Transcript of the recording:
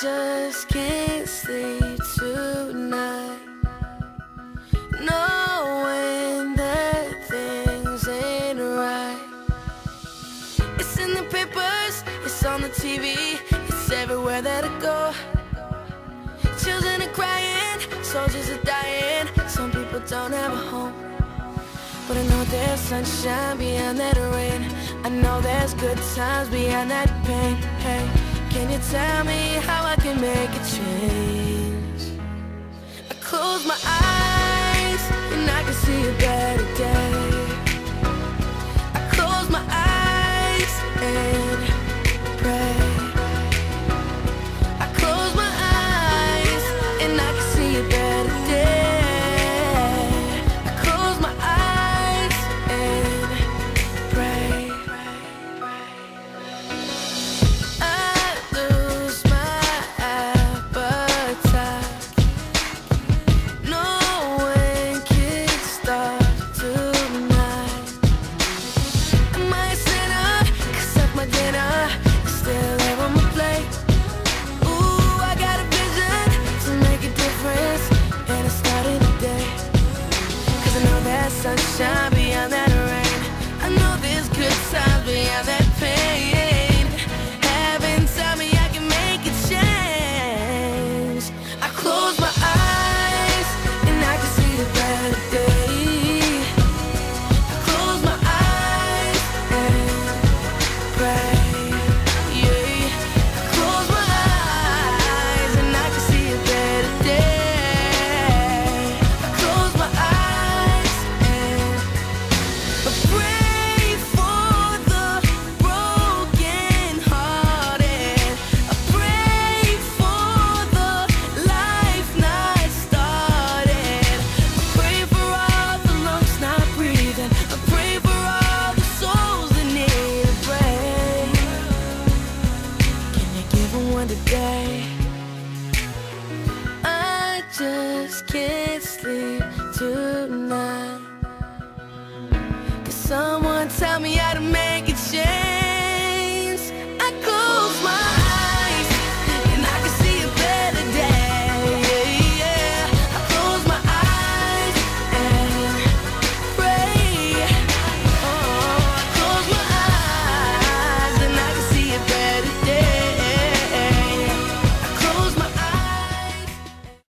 just can't sleep tonight. Knowing that things ain't right. It's in the papers, it's on the TV, it's everywhere that I go. Children are crying, soldiers are dying. Some people don't have a home. But I know there's sunshine behind that rain. I know there's good times behind that pain. Hey. Can you tell me how I can make a change? today? I just can't sleep.